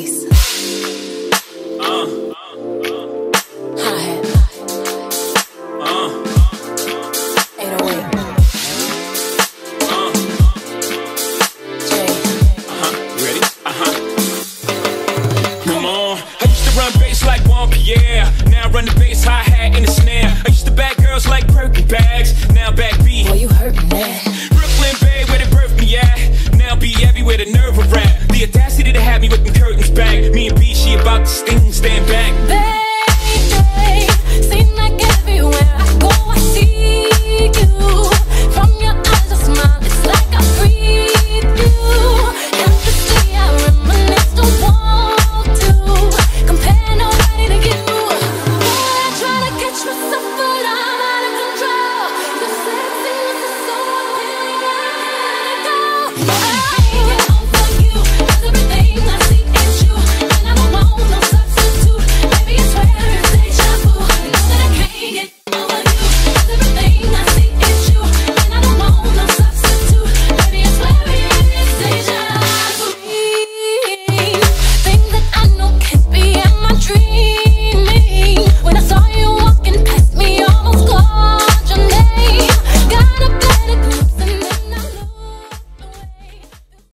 face. Oh uh. Uh-huh. Uh-huh. I run the bass, hi hat, and the snare. I used to girls like bags, now back beat. Why you hurtin' that. sting, stand back.